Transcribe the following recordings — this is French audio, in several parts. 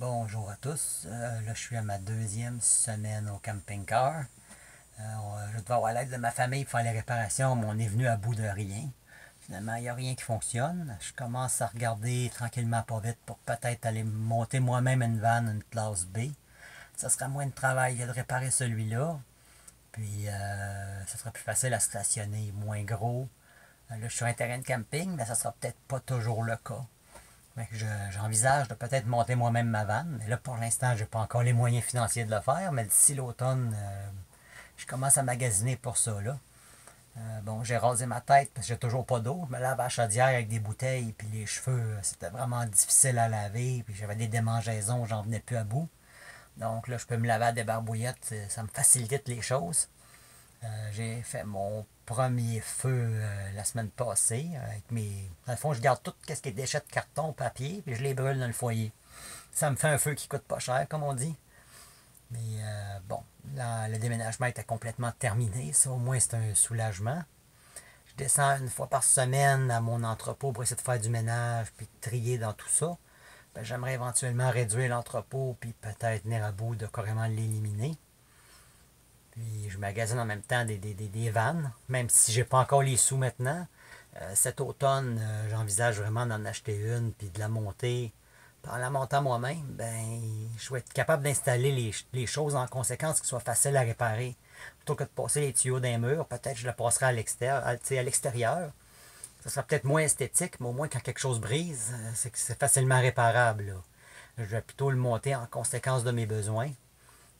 Bonjour à tous. Euh, là, je suis à ma deuxième semaine au camping-car. Euh, je dois avoir l'aide de ma famille pour faire les réparations, mais on est venu à bout de rien. Finalement, il n'y a rien qui fonctionne. Je commence à regarder tranquillement pas vite pour peut-être aller monter moi-même une van, une classe B. Ça sera moins de travail de réparer celui-là. Puis, euh, ça sera plus facile à stationner, moins gros. là, je suis sur un terrain de camping, mais ça sera peut-être pas toujours le cas. J'envisage de peut-être monter moi-même ma vanne. Mais là, pour l'instant, je n'ai pas encore les moyens financiers de le faire. Mais d'ici l'automne, euh, je commence à magasiner pour ça. Là. Euh, bon, j'ai rasé ma tête parce que j'ai toujours pas d'eau. Je me lave à la chaudière avec des bouteilles. Puis les cheveux, euh, c'était vraiment difficile à laver. Puis j'avais des démangeaisons, j'en venais plus à bout. Donc là, je peux me laver à des barbouillettes. Ça me facilite les choses. J'ai fait mon premier feu euh, la semaine passée. Avec mes... Dans le fond, je garde tout ce qui est déchets de carton, papier, puis je les brûle dans le foyer. Ça me fait un feu qui coûte pas cher, comme on dit. Mais euh, bon, là, le déménagement était complètement terminé. Ça, au moins, c'est un soulagement. Je descends une fois par semaine à mon entrepôt pour essayer de faire du ménage, puis de trier dans tout ça. Ben, j'aimerais éventuellement réduire l'entrepôt, puis peut-être venir à bout de carrément l'éliminer. Puis je magasine en même temps des, des, vannes, même si j'ai pas encore les sous maintenant. Euh, cet automne, euh, j'envisage vraiment d'en acheter une puis de la monter. en la montant moi-même, ben, je vais être capable d'installer les, choses en conséquence qui soient faciles à réparer. Plutôt que de passer les tuyaux d'un mur, peut-être je le passerai à l'extérieur. Ça sera peut-être moins esthétique, mais au moins quand quelque chose brise, euh, c'est c'est facilement réparable. Je vais plutôt le monter en conséquence de mes besoins.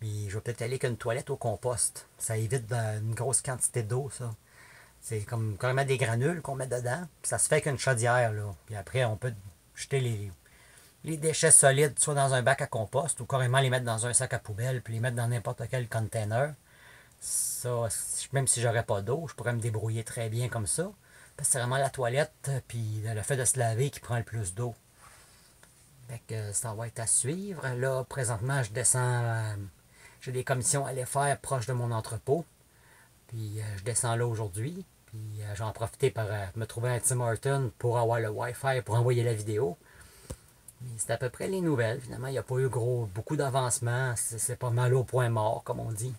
Puis je vais peut-être aller qu'une toilette au compost. Ça évite une grosse quantité d'eau, ça. C'est comme carrément des granules qu'on met dedans. Puis ça se fait qu'une chaudière, là. Puis après, on peut jeter les, les déchets solides soit dans un bac à compost ou carrément les mettre dans un sac à poubelle puis les mettre dans n'importe quel container. Ça, même si j'aurais pas d'eau, je pourrais me débrouiller très bien comme ça. Parce que c'est vraiment la toilette puis le fait de se laver qui prend le plus d'eau. Fait que ça va être à suivre. Là, présentement, je descends euh, j'ai des commissions à aller faire proche de mon entrepôt. Puis euh, je descends là aujourd'hui. Puis euh, j'en profité pour euh, me trouver un Tim Horton pour avoir le Wi-Fi pour envoyer la vidéo. C'est à peu près les nouvelles. Finalement, il n'y a pas eu gros, beaucoup d'avancement. C'est pas mal au point mort, comme on dit.